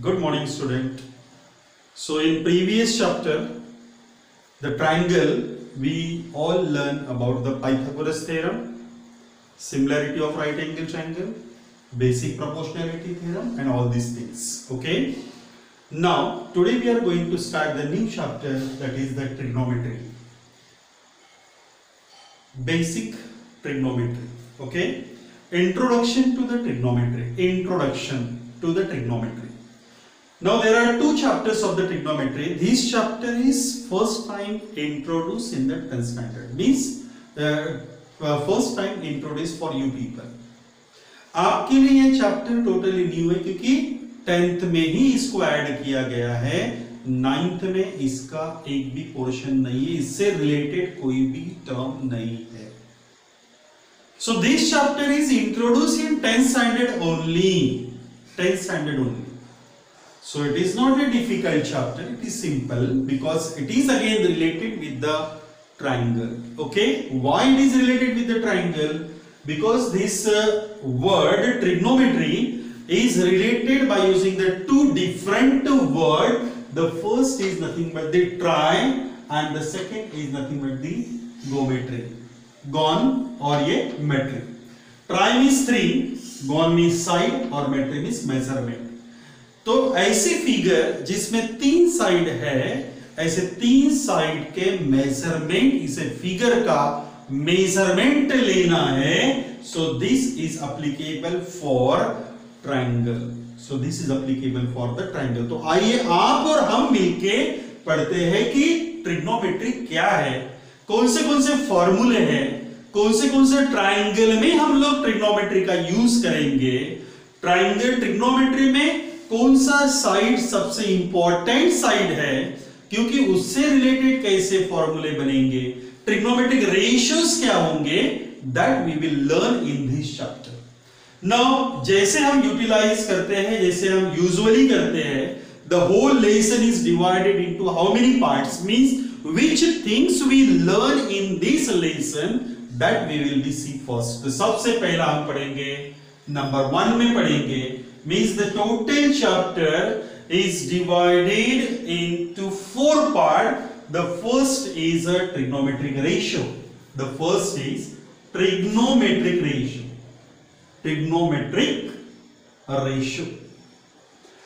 Good morning, student. So, in previous chapter, the triangle, we all learn about the Pythagoras theorem, similarity of right angle triangle, basic proportionality theorem, and all these things. Okay. Now, today we are going to start the new chapter that is the trigonometry. Basic trigonometry. Okay. Introduction to the trigonometry. Introduction to the trigonometry. Now there are two chapters of the trigonometry. This chapter is first time introduced in the 10th standard. Means uh, uh, first time introduced for you people. आपके लिए ये chapter totally new है क्योंकि tenth में ही इसको add किया गया है नाइन्थ में इसका एक भी पोर्शन नहीं है इससे रिलेटेड कोई भी टर्म नहीं है so this chapter is introduce in tenth standard only tenth standard only So it is not a difficult chapter, it is simple because it is again related with the triangle. Okay, why it is related with the triangle? Because this uh, word trigonometry is related by using the two different word. The first is nothing but the tri and the second is nothing but the geometry. Gone or ye metric. Tri means three, gone means side or metric means measurement. तो ऐसे figure जिसमें तीन side है, ऐसे तीन side के measurement इसे figure का मेज़रमेंट लेना है। So this is applicable for triangle so this is applicable for the triangle तो आइए आप और हम मिलके पढ़ते हैं कि ट्रिग्नोमेट्री क्या है। कौन से कौन से फॉर्मूले हैं, कौन से कौन से ट्रायंगल में हम लोग ट्रिग्नोमेट्री का यूज़ करेंगे। ट्रायंगल ट्रिग्नोमेट्री में कौन सा साइड सबसे इंपॉर्टेंट साइड है, क्योंकि उससे रिलेटेड कैसे फॉर्मूले बनेंगे ट्रिग्नोमेट्रिक रेशियोज क्या होंगे that we will learn in this chapter now जैसे हम यूटिलाइज करते हैं, जैसे हम यूजुअली करते हैं the whole lesson is divided into how many parts means which we learn in this lesson that we will be see first. तो सबसे पहला हम पढ़ेंगे नंबर वन में पढ़ेंगे means the total chapter is divided into four part the first is a trigonometric ratio the first is trigonometric ratio trigonometric ratio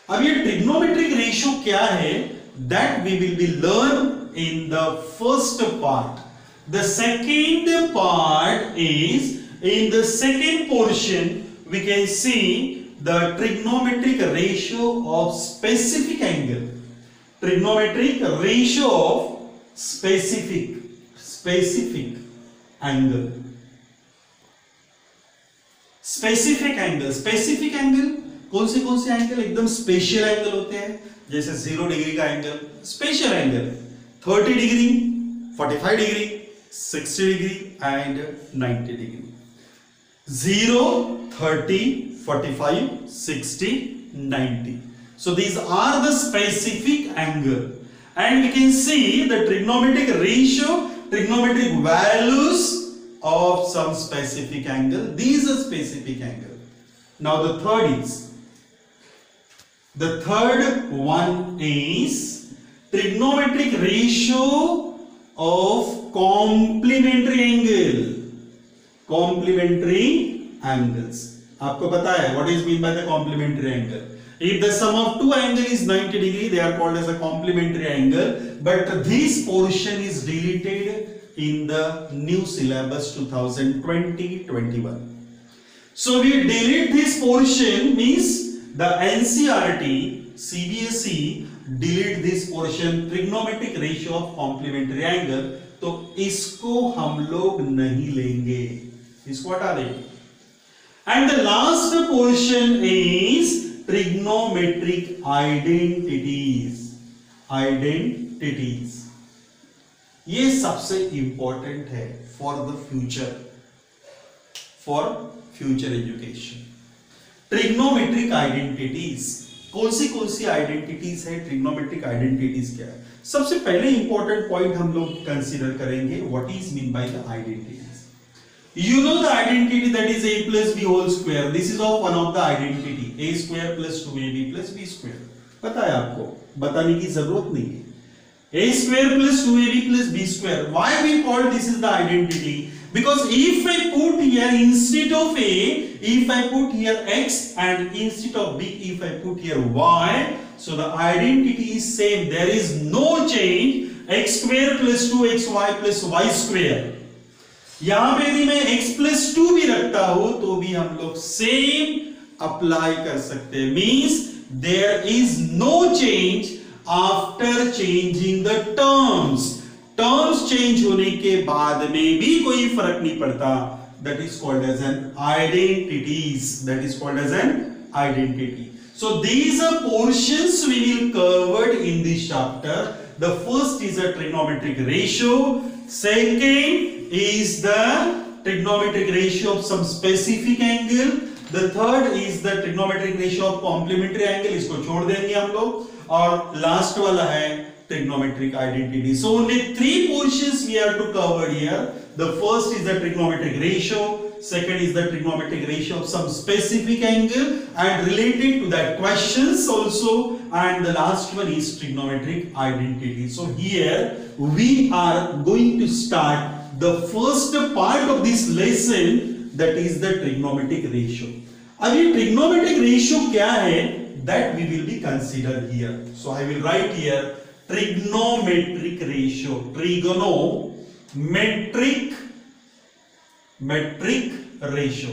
अब ये trigonometric ratio क्या है that we will be learn in the first part the second part is in the second portion we can see the trigonometric ratio of specific angle trigonometric ratio of specific specific angle specific angle specific angle कौन से कौन से angle एकदम special angle होते हैं जैसे zero degree का angle special angle 30 degree 45 degree 60 degree and 90 degree 0, 30, 45, 60, 90. So these are the specific angle. And we can see the trigonometric ratio, trigonometric values of some specific angle. These are specific angle. Now the third is, the third one is trigonometric ratio of complementary angle complementary angles आपको पता है what is mean by the complementary angle if the sum of two angle is 90 degree they are called as a complementary angle but this portion is deleted in the new syllabus 2020 21 so we delete this portion means the NCERT CBSE delete this portion trigonometric ratio of complementary angle तो इसको हम लोग नहीं लेंगे। इसको हटा देंगे And the last portion is trigonometric identities. Identities. ये सबसे इंपॉर्टेंट है for the future for future education trigonometric identities कौन सी कौन सी आइडेंटिटीज है? ट्रिग्नोमेट्रिक आइडेंटिटीज क्या है? सबसे पहले इंपॉर्टेंट पॉइंट हम लोग कंसीडर करेंगे। What is mean by the identities You know the identity that is a plus b whole square. This is of one of the identity a square plus 2ab plus b square. पता है आपको बताने की जरूरत नहीं है a square plus 2ab plus b square why we call this is the identity because if i put here instead of a if i put here x and instead of b if i put here y so the identity is same there is no change x square plus 2xy plus y square यहाँ पे यदि मैं x plus two भी रखता हूँ तो भी हम लोग सेम अप्लाई कर सकते हैं। Means there is no change after changing the terms terms change होने के बाद में भी कोई फ़र्क नहीं पड़ता। That is called as an identities that is called as an identity so these are portions we will covered in this chapter. The first is a trigonometric ratio. Second is the trigonometric ratio of some specific angle the third is the trigonometric ratio of complementary angle इसको छोड़ देंगे हम लोग और last वाला है trigonometric identity so only three portions we have to cover here the first is the trigonometric ratio second is the trigonometric ratio of some specific angle and related to that questions also and the last one is trigonometric identity so here we are going to start the first part of this lesson that is the trigonometric ratio अब ये trigonometric ratio क्या है that we will be considered here so i will write here trigonometric ratio trigonometric metric ratio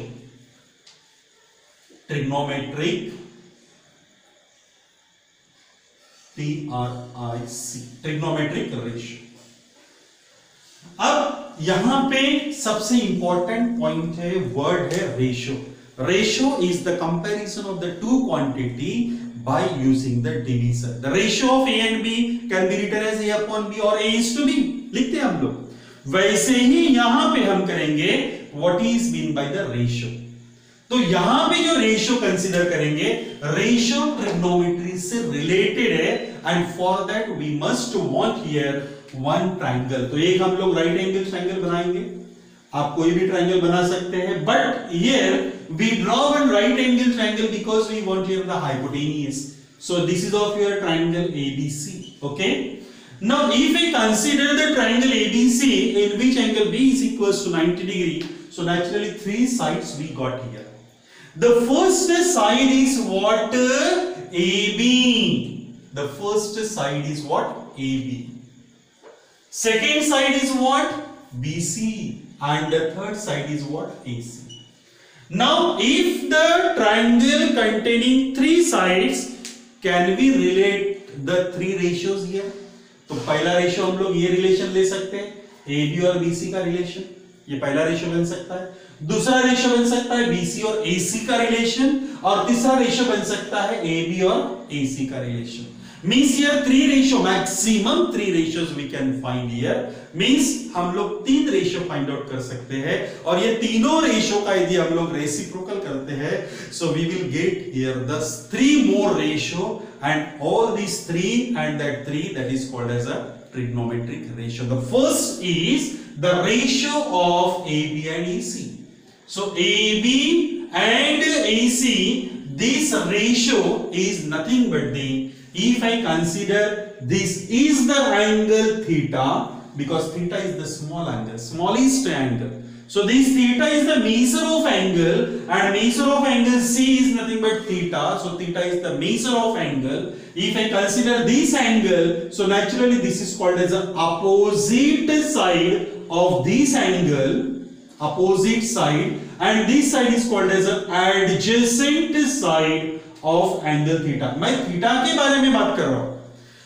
trigonometric T R I C trigonometric ratio अब यहाँ पे सबसे important point है word है ratio ratio is the comparison of the two quantity by using the divisor. The ratio of a and b can be written as a upon b or a is to b. लिखते हैं हम लोग। वैसे ही यहाँ पे हम करेंगे, what is mean by the ratio. तो यहाँ पे जो रेशियो कंसीडर करेंगे रेशियो ट्रिग्नोमेट्री से रिलेटेड है and for that we must want here one triangle तो एक हम लोग राइट एंगल ट्राइंगल बनाएँगे आप कोई भी ट्राइंगल बना सकते हैं but here we draw one right angle triangle because we want here the hypotenuse so this is of your triangle abc okay now if we consider the triangle abc in which angle b is equals to 90 degree so naturally three sides we got here the first side is what ab the first side is what ab second side is what bc and the third side is what ac now if the triangle containing three sides can we relate the three ratios here तो पहला ratio हम लोग ये relation ले सकते हैं A B और BC का रिलेशन ये पहला रेशियो बन सकता है दूसरा रेशियो बन सकता है बीसी और एसी का रिलेशन और तीसरा रेशियो बन सकता है ए बी और एसी का relation means here three ratio maximum three ratios we can find here means हम लोग तीन रेशियो फाइंड आउट कर सकते हैं। और ये तीनों रेशियो का यदि हम लोग रेसिप्रोकल करते हैं so we will get here the three more ratio and all this three and that three that is called as a trigonometric ratio. The first is the ratio of AB and AC so AB and AC this ratio is nothing but the if I consider this is the angle theta because theta is the small angle smallest angle. So this theta is the measure of angle and measure of angle C is nothing but theta. So theta is the measure of angle. If I consider this angle so naturally this is called as the opposite side of this angle opposite side. And this side is called as an adjacent side of angle theta मैं theta के बारे में बात कर रहा हूँ।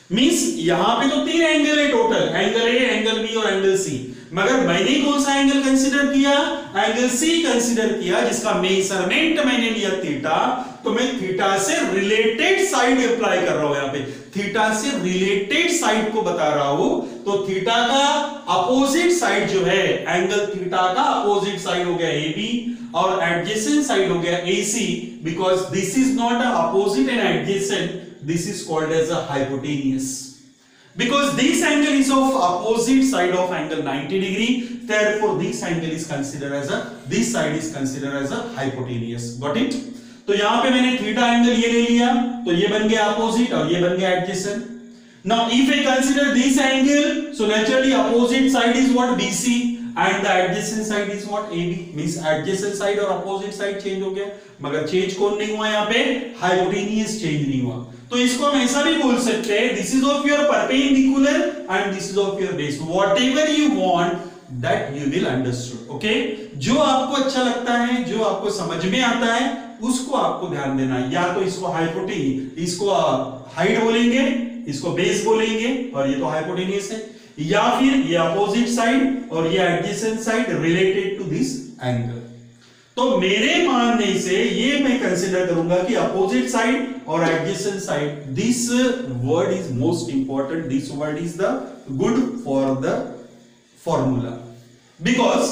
Means यहाँ पे तो तीन एंगल है total angle A angle B और एंगल सी मगर मैंने कौन सा एंगल कंसीडर किया? एंगल सी कंसीडर किया, जिसका मेज़रमेंट मैंने लिया थीटा तो मैं थीटा से रिलेटेड साइड अप्लाई कर रहा हूँ यहाँ पे। थीटा से रिलेटेड साइड को बता रहा हूँ। तो थीटा का अपोजिट साइड जो है एंगल थीटा का अपोजिट साइड हो गया ए बी और एडजेसेंट साइड हो गया A C because this is not a opposite and adjacent this is called as a hypotenuse because this angle is of opposite side of angle 90 degree therefore this angle is considered as a this side is considered as a hypotenuse got it तो यहाँ पे मैंने theta angle ये ले लिया तो ये बन गया अपोजिट और ये बन गया adjacent now if i consider this angle so naturally opposite side is what bc and the adjacent side is what ab means adjacent side और opposite side change हो गया मगर चेंज कौन नहीं हुआ यहाँ पे हाइपोटेनियस चेंज नहीं हुआ तो इसको हम ऐसा भी बोल सकते हैं this is of your perpendicular and this is of your base whatever you want that you will understood okay जो आपको अच्छा लगता है, जो आपको समझ में आता है, उसको आपको ध्यान देना है। या तो इसको हाइपोटी इसको हाइट बोलेंगे, इसको बेस बोलेंगे, और ये तो हाइपोटेनियस है। या फिर ये अपोजिट साइड और ये adjacent side related to this angle तो मेरे मानने से ये मैं कंसिडर करूँगा कि अपोजिट साइड और adjacent side this word is most important this word is the good for the formula because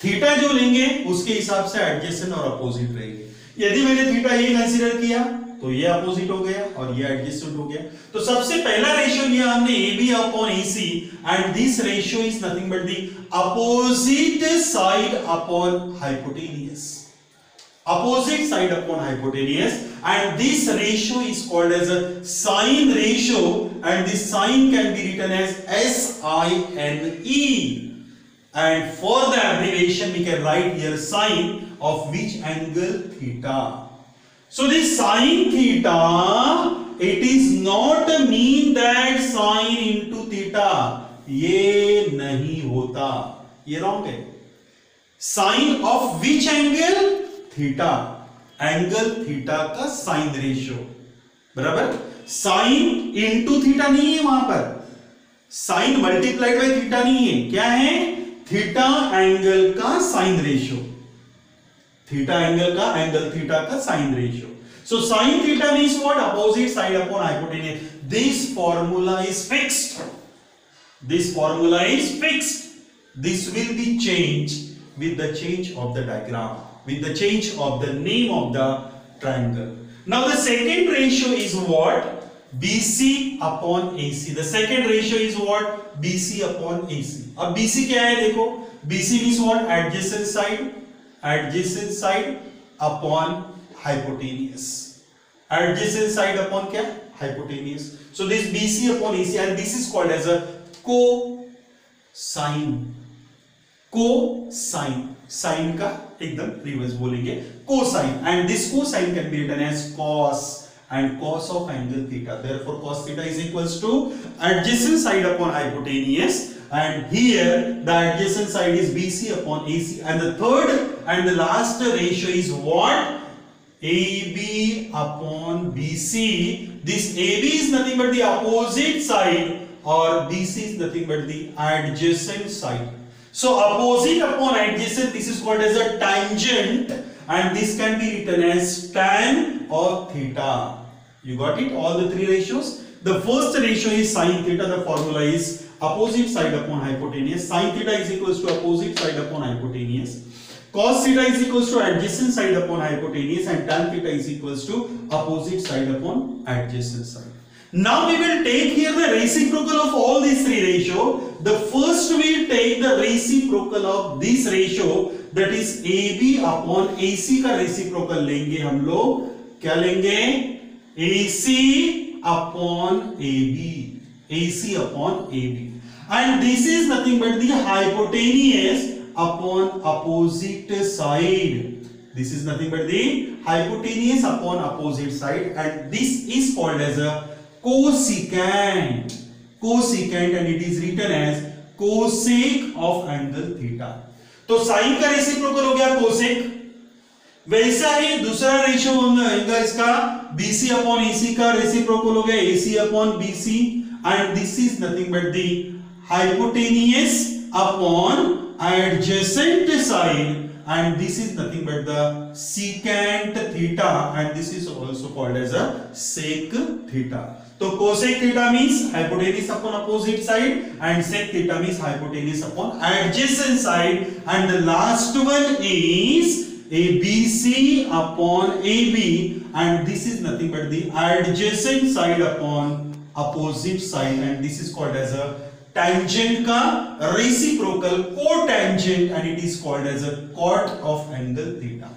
theta जो लेंगे, उसके हिसाब से एडजेसेंट और अपोजिट रहेंगे। यदि मैंने थीटा ये कंसिडर किया तो ये अपोजिट हो गया और ये एडजस्टेड हो गया। तो सबसे पहला रेशियो लिया हमने A B upon A C and this ratio is nothing but the opposite side upon hypotenuse opposite side upon hypotenuse and this ratio is called as a sine ratio and this sine can be return as S I N E and for the abbreviation we can write your sine of which angle theta so this sine theta, it is not mean that sine into theta. ये नहीं होता। ये wrong है। Sine of which angle theta angle theta का sine ratio बराबर? Sine into theta नहीं है वहाँ पर। साइन मल्टीप्लाइड बाय थीटा नहीं है। क्या है? थीटा एंगल का साइन रेशियो थीटा एंगल का एंगल थीटा का sine ratio so sine theta mean what opposite side upon hypotenuse this formula is fixed this formula is fixed this will be change with the change of the diagram with the change of the name of the triangle now the second ratio is what BC upon AC. The second ratio is what? BC upon AC. अब BC क्या है देखो BC means what? Adjacent side. Adjacent side upon hypotenuse adjacent side upon क्या hypotenuse so this BC upon AC and this is called as a cosine co sign sign का एकदम reverse बोलेंगे cosine and this cosine can be written as cos and cos of angle theta. Therefore, cos theta is equals to adjacent side upon hypotenuse and here the adjacent side is bc upon ac and the third and the last ratio is what ab upon bc this ab is nothing but the opposite side or bc is nothing but the adjacent side so opposite upon adjacent, this is called as a tangent and this can be written as tan or theta. You got it? All the three ratios. The first ratio is sine theta. The formula is opposite side upon hypotenuse. Sine theta is equals to opposite side upon hypotenuse. Cos theta is equals to adjacent side upon hypotenuse and tan theta is equals to opposite side upon adjacent side. Now we will take here the reciprocal of all these three ratio. The first we take the reciprocal of this ratio that is AB upon AC का reciprocal लेंगे हम लोग क्या लेंगे AC upon AB AC upon AB and this is nothing but the hypotenuse upon opposite side this is nothing but the hypotenuse upon opposite side and this is called as a cosecant cosecant and it is written as cosec of angle theta तो sine का reciprocal हो गया cosec वैसा ही दूसरा ratio होगा इसका BC upon AC का रेसिप्रोकल हो गया AC upon BC and this is nothing but the hypotenuse upon adjacent side. And this is nothing but the secant theta. And this is also called as a sec theta. So cosec theta means hypotenuse upon opposite side and sec theta means hypotenuse upon adjacent side. And the last one is ABC upon AB and this is nothing but the adjacent side upon opposite side. And this is called as a tangent का reciprocal cotangent and it is called as a cot of angle theta.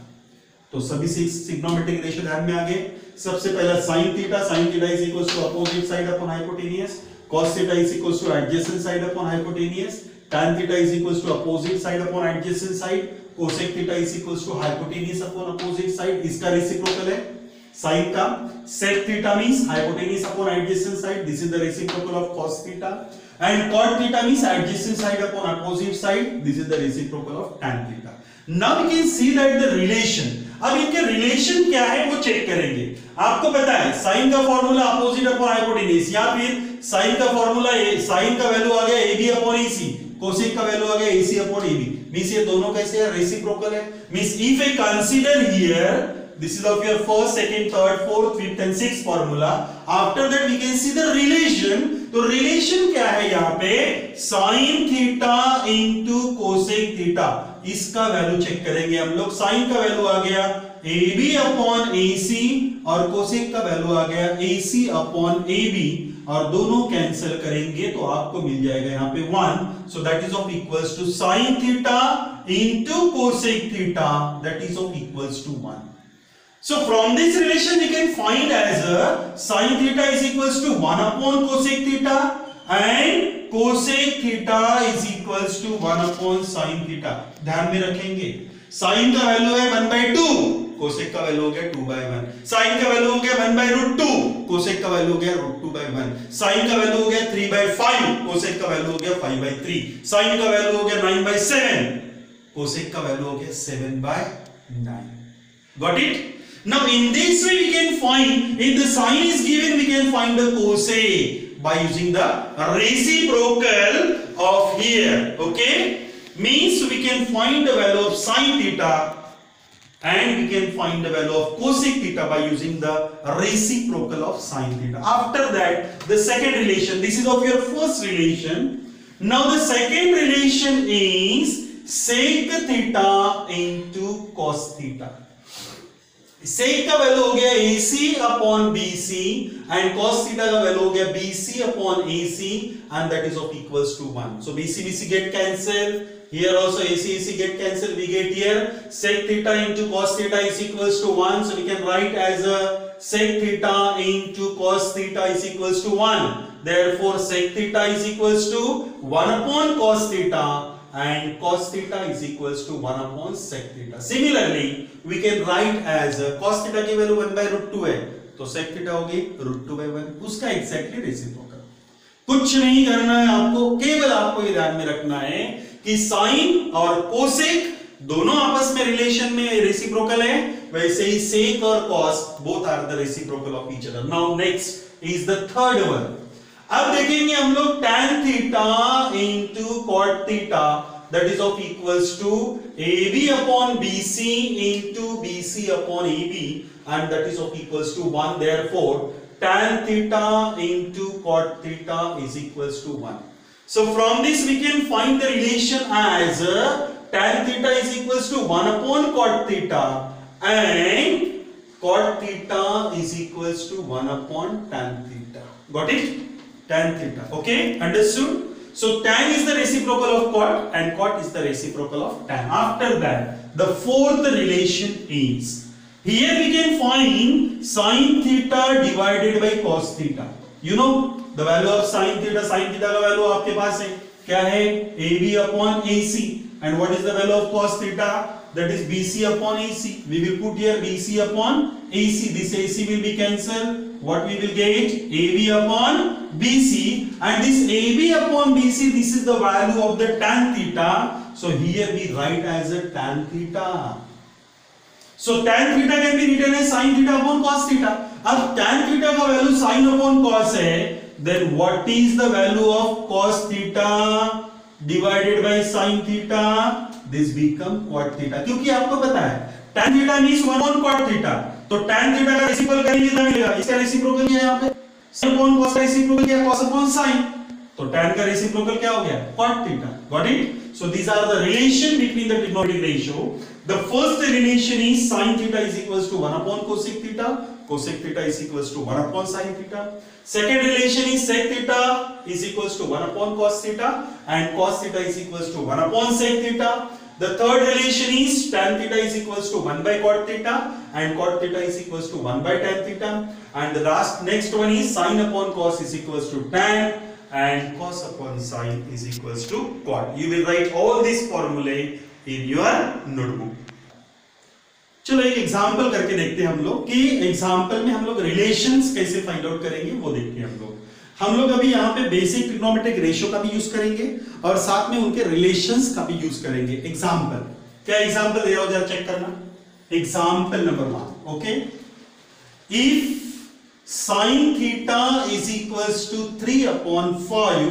तो सभी सिग्नोमेट्रिक ratio ध्यान में आ गए। सबसे पहला sin theta sin theta is equal to opposite side upon hypotenuse cos theta is equal to adjacent side upon hypotenuse tan theta is equal to opposite side upon adjacent side cosec theta is equal to hypotenuse upon opposite side इसका reciprocal है। Sin का। Sec theta means hypotenuse upon adjacent side. This is the reciprocal of cos theta. And cot theta means adjacent side upon opposite side. This is the reciprocal of tan theta. Now we can see that the relation. अब इनके relation क्या है, वो check करेंगे। आपको पता है sine का फॉर्मूला अपोजिट अपॉन हाइपोटेन्यूज या फिर साइन का फॉर्मूला साइन का वैल्यू आ गया a AB upon AC cosec का वैल्यू आ गया एसी अपॉन एबी मींस ये दोनों कैसे है? रेसिप्रोकल है। Means if I consider here this is of your first second third fourth fifth and sixth formula after that we can see the relation तो relation क्या है यहाँ पे sin theta into cosec theta इसका value check करेंगे हम लोग sin का वैल्यू आ गया AB upon AC और cosec का वैल्यू आ गया AC upon AB और दोनों कैंसिल करेंगे तो आपको मिल जाएगा यहाँ पे one so that is of equals to sine theta into cosec theta that is of equals to one So from this relation we can find as a sin theta is equals to 1 upon cosec theta and cosec theta is equals to 1 upon sin theta. ध्यान में रखेंगे sin का value है 1 by 2 cosec का value हो गया 2 by 1 sin का value हो गया 1 by root 2 cosec का वैल्यू हो गया root 2 by 1 sin का वैल्यू हो गया 3 by 5 cosec का वैल्यू हो गया 5 by 3 sin का वैल्यू हो गया 9 by 7 cosec का वैल्यू हो गया 7 by 9 got it Now in this way we can find if the sine is given we can find the cosine by using the reciprocal of here okay? Means we can find the value of sine theta and we can find the value of cosec theta by using the reciprocal of sine theta. After that the second relation this is of your first relation. Now the second relation is sec theta into cos theta sec का value हो गया AC upon BC and cos theta का value हो गया BC upon AC and that is of equals to 1 so BC BC get cancel here also AC AC get cancel we get here sec theta into cos theta is equals to 1 so we can write as a sec theta into cos theta is equals to 1 therefore sec theta is equals to 1 upon cos theta and cos theta is equals to 1 upon sec theta. Similarly, we can write as uh, cos theta की value 1 by root 2 है तो sec theta होगी root 2 by 1 उसका exactly reciprocal कुछ नहीं करना है आपको केवल आपको ये ध्यान में रखना है कि साइन और कोसेक दोनों आपस में रिलेशन में रेसिप्रोकल है। वैसे ही सेक और cos both are the reciprocal of each other now next is the third one अब देखेंगे हम लोग tan theta into cot theta that is of equals to A B upon B C into B C upon A B and that is of equals to one therefore tan theta into cot theta is equal to one so from this we can find the relation as tan theta is equal to one upon cot theta and cot theta is equal to one upon tan theta got it tan theta okay understood so tan is the reciprocal of cot and cot is the reciprocal of tan after that the fourth relation is here we can find sin theta divided by cos theta you know the value of sin theta sin theta का value आपके पास है क्या है AB upon AC and what is the value of cos theta that is BC upon AC we will put here BC upon AC this AC will be cancelled what we will get AB upon BC and this AB upon BC this is the value of the tan theta so here we write as a tan theta so tan theta can be written as sin theta upon cos theta अब tan theta का value sin upon cos है then what is the value of cos theta divided by sin theta this become cot theta क्योंकि आपको पता है tan theta means 1 upon cot theta तो tan theta का reciprocal करेंगे कितना मिलेगा इसका रेसिप्रोकल क्या है यहाँ पे sin upon cos का रेसिप्रोकल क्या cos upon sin तो tan का रेसिप्रोकल क्या हो गया cot theta got it so these are the relation between the trigonometric ratio the first relation is sin theta is equals to 1 upon cosec theta cosec theta is equals to 1 upon sin theta second relation is sec theta is equals to 1 upon cos theta and cos theta is equals to 1 upon sec theta The third relation is tan theta is equals to 1 by cot theta and cot theta is equals to 1 by tan theta and the last next one is sin upon cos is equals to tan and cos upon sin is equals to cot. You will write all these formulae in your notebook. चलो एक example करके देखते हैं हम लोग कि example में हम लोग रिलेशंस कैसे फाइंड आउट करेंगे वो देखते हैं हम लोग हम लोग अभी यहाँ पे बेसिक ट्रिग्नोमेट्रिक रेशियो का भी यूज़ करेंगे और साथ में उनके रिलेशंस का भी यूज़ करेंगे। एग्जांपल क्या एग्जांपल दे रहा जरा चेक करना। Example number one okay if sine theta is equals to three upon five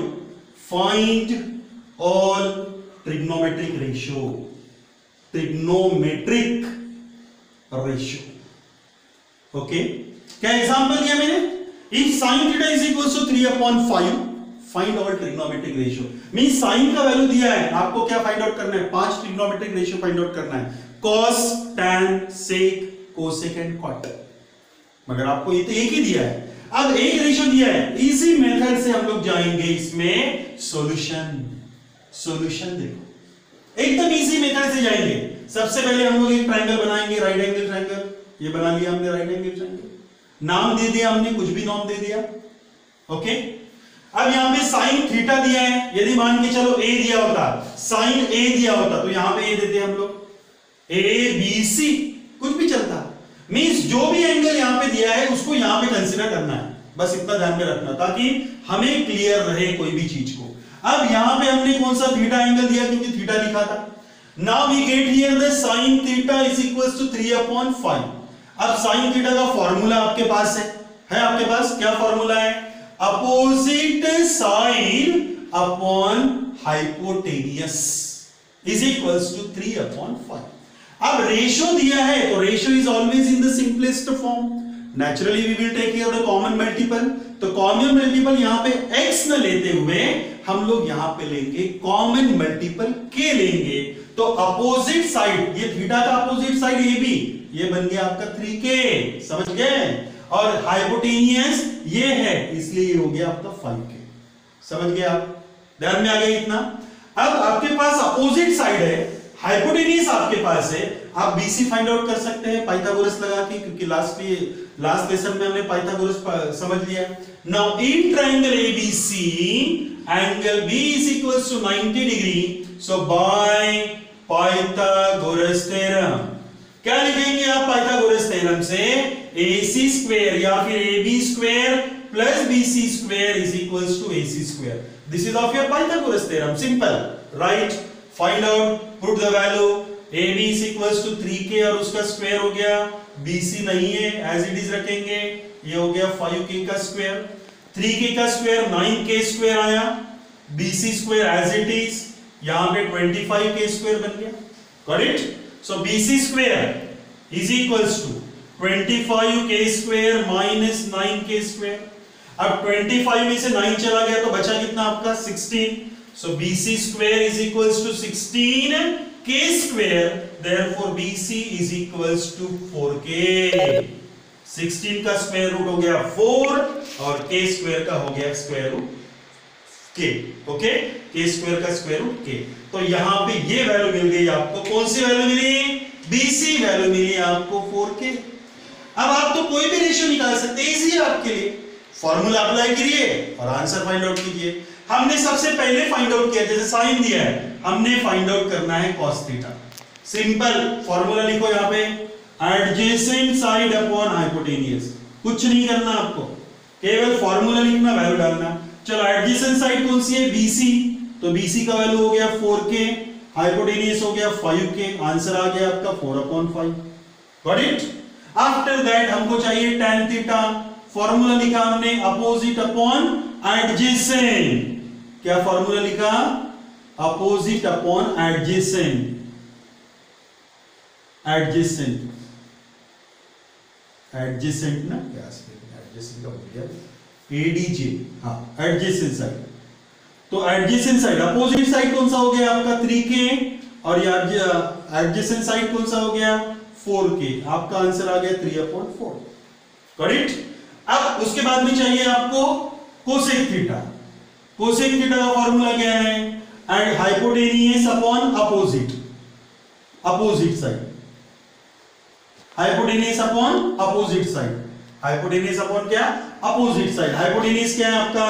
find all trigonometric ratio trigonometric ratio okay क्या एग्जांपल दिया मैंने? If sin theta is equal to 3 upon 5 find all trigonometric ratio mean sin का value दिया है, आपको क्या find out करना है? पाँच ट्रिग्नोमेट्रिक रेशियो फाइंड आउट करना है। Cos, tan, sec, cosec and cot. मगर आपको ये तो एक ही दिया है। अब एक रेशियो दिया है। इजी मेथड से हम लोग जाएँगे इसमें सॉल्यूशन सॉल्यूशन देखो। एकदम इजी मेथड से जाएँगे। सबसे पहले हम लोग एक ट्रायंगल बनाएँगे राइट एंगल ट्रायंगल ये बना लिया हमने राइट एंगल ट्रायंगल नाम दे दिया हमने, कुछ भी नाम दे दिया। ओके अब यहाँ पे साइन थीटा दिया है। यदि मान के चलो ए दिया होता साइन ए दिया होता तो यहाँ पे ए देते हम लोग। ए बी सी कुछ भी चलता। मींस जो भी एंगल यहाँ पे दिया है, उसको यहाँ पे कंसीडर करना है। बस इतना ध्यान में रखना, ताकि हमें क्लियर रहे कोई भी चीज़ को। अब यहाँ पे हमने कौन सा थीटा एंगल दिया, क्योंकि थीटा लिखा था। Now we get here the sin theta is equals to 3 upon 5 अब sin थीटा का फॉर्मूला आपके पास है। है आपके पास? क्या फॉर्मूला है? Opposite sine upon hypotenuse is equals to three upon five अब रेशियो दिया है तो ratio is always in the simplest form naturally we will take the common multiple तो कॉमन मल्टीपल यहाँ पे एक्स न लेते हुए हम लोग यहाँ पे लेंगे कॉमन मल्टीपल के लेंगे। तो अपोजिट साइड ये थीटा का अपोजिट साइड ये भी, ये बन गया आपका थ्री के समझ गए? और हाइपोटेनियस ये है, इसलिए ये हो गया आपका 5k समझ गए आप? ध्यान में आ गया इतना? अब आपके पास अपोजिट साइड है हाइपोटेनियस आपके पास है, आप BC फाइंड आउट कर सकते हैं पाइथागोरस लगा के, क्योंकि लास्ट में लास्ट लेसन में हमने पाइथागोरस समझ लिया। Now in triangle ABC angle B is equals to 90 degree, so by Pythagoras theorem क्या लिखेंगे आप पाइथागोरस थ्योरम से AC स्क्वायर या फिर AB square plus BC square is equals to AC square this is of your Pythagoras theorem simple right find out put the value AB is equals to 3k और उसका square हो गया. BC नहीं है. As it is रखेंगे. ये हो गया 5k का स्क्वायर 3k का स्क्वायर 9k स्क्वायर आया. BC square as it is यहाँ पे 25k स्क्वायर बन गया। It so BC square is equals to 25k square minus 9k square अब 25 में से 9 चला गया तो बचा कितना आपका? 16 so BC square is equals to 16 k square therefore BC is equals to 4k 16 का स्क्वायर रूट हो गया 4 और k स्क्वायर का हो गया square root k okay k square का स्क्वायर रूट k. तो यहाँ पे ये वैल्यू मिल गई आपको, कौन सी वैल्यू मिली? BC वैल्यू मिली आपको 4k अब आप तो कोई भी रेशियो निकाल सकते हैं इजी आपके लिए। फॉर्मूला अप्लाई करिए और आंसर फाइंड आउट कीजिए। हमने सबसे पहले फाइंड आउट किया, जैसे साइन दिया है, हमने फाइंड आउट करना है cos थीटा सिंपल फॉर्मूला लिखो यहाँ पे। एडजेसेंट साइड अपॉन हाइपोटेनियस कुछ नहीं करना आपको। केवल फॉर्मूला लिखना वैल्यू डालना। चलो एडजेसेंट साइड कौन सी है? BC तो BC का वैल्यू हो गया 4k हाइपोटेनियस हो गया 5k आंसर आ गया आपका 4 upon 5 got it after that हमको चाहिए tan थीटा फॉर्मूला लिखा हमने अपोजिट अपॉन एडजेसेंट क्या फॉर्मूला लिखा? Opposite upon adjacent adjacent adjacent ना? क्या एडजेसेंट का हो गया? एडीजे हाँ एडजेसेंट साइड तो एडजेसेंट साइड अपोजिट साइड कौन सा हो गया आपका? थ्री के और एडजेसेंट साइड कौन सा हो गया? फोर के आपका आंसर आ गया थ्री अपॉन 4 गॉट इट अब उसके बाद में चाहिए आपको कोसेक थीटा कोसेक थीटा का फॉर्मूला क्या है? And hypotenuse upon opposite opposite side hypotenuse upon opposite side hypotenuse upon क्या? अपोजिट साइड हाइपोटेनियस क्या है आपका?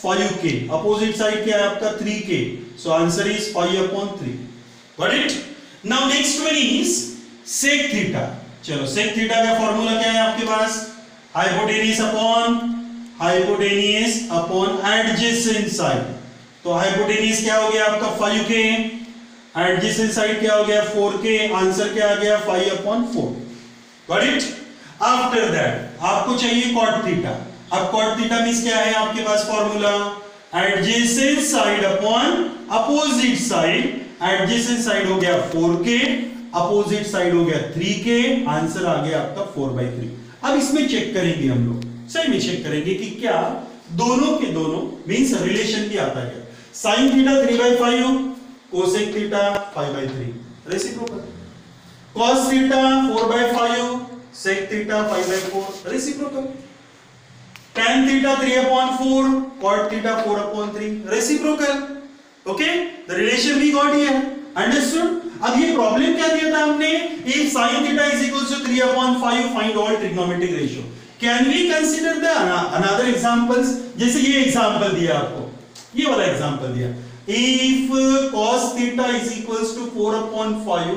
5k अपोजिट साइड क्या है आपका? 3k so answer is 5 upon 3 got it now next one is sec theta चलो, sec theta का formula क्या है आपके पास? Hypotenuse upon hypotenuse upon adjacent side तो हाइपोटेनियस क्या हो गया आपका? 5k एडजेसेंट साइड क्या हो गया? 4k आंसर क्या आ गया? 5 upon 4 got it after that आपको चाहिए कॉट थीटा अब कॉट थीटा मींस क्या है आपके पास formula adjacent side upon opposite side adjacent side हो गया 4k अपोजिट साइड हो गया 3k आंसर आ गया आपका 4 बाई थ्री अब इसमें चेक करेंगे हम लोग. सही में चेक करेंगे कि क्या दोनों के दोनों मींस रिलेशन भी आता है. Sine theta three by five cosec theta 5 by three reciprocal cos theta 4 by 5 sec theta 5 by 4 reciprocal tan theta 3 upon 4 cot theta 4 upon 3 reciprocal okay the relation we got here understood अब ये problem क्या दिया था हमने if sin theta is equals to 3 upon 5 find all trigonometric ratio can we consider the another examples जैसे ये example दिया आपको ये वाला एग्जांपल दिया if cos theta is equals to 4 upon 5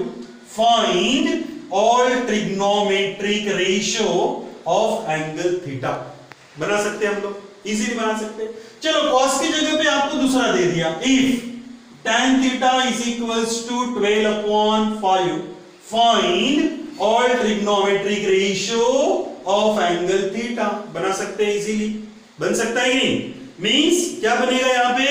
find all trigonometric ratio of angle theta बना सकते हैं हम लोग? इजीली बना सकते हैं। चलो कॉस की जगह पे आपको दूसरा दे दिया। If tan theta is equals to twelve upon five find all trigonometric ratio of angle theta बना सकते हैं इजीली बन सकता है नहीं? मींस क्या बनेगा यहाँ पे?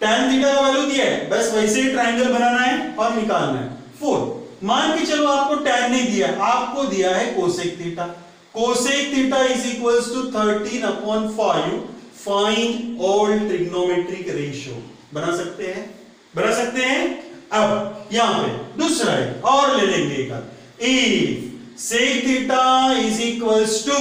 टेन थीटा का वैल्यू दिया है। बस वैसे ही ट्राइंगल बनाना है और निकालना है। फोर मान के चलो आपको tan नहीं दिया, आपको दिया है cosec theta cosec theta is equals to 13 upon five find all trigonometric ratio बना सकते हैं? बना सकते हैं? अब, यहाँ पे, दूसरा है, और ले लेंगे if sec theta is equals to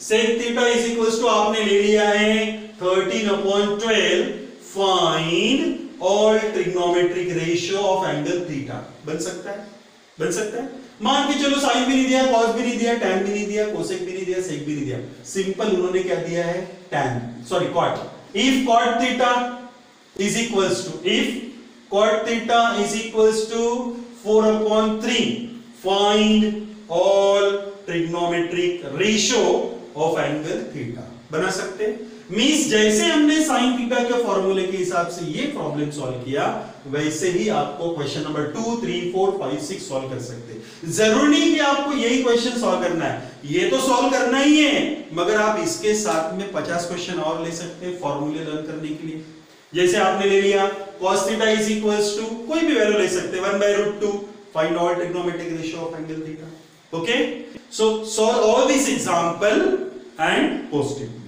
sec theta is equals to आपने ले लिया है 13 upon 12 find all trigonometric ratio of angle theta बन सकता है? बन सकता है। मान के चलो साइन भी नहीं दिया, कॉस भी नहीं दिया, टैन भी नहीं दिया, कोसेक भी नहीं दिया, सेक भी नहीं दिया। सिंपल उन्होंने क्या दिया है? Tan. Sorry cot if cot theta is equals to if cot theta is equals to four upon three find all trigonometric ratio of angle theta बना सकते हैं? मींस जैसे हमने साइन थीटा के फॉर्मूले के हिसाब से ये प्रॉब्लम सॉल्व किया, वैसे ही आपको question number two three four five six solve कर सकते ज़रूरी नहीं कि आपको यही क्वेश्चन सॉल्व करना है। ये तो सॉल्व करना ही है, मगर आप इसके साथ में पचास क्वेश्चन और ले सकते हैं फॉर्मूले लर्न करने के लिए। जैसे आपने ले लिया, cos theta is equals to कोई भी वैल्यू ले सकते हैं 1 by root 2 find all trigonometric ratio of angle theta, okay? So, solve all these example and post it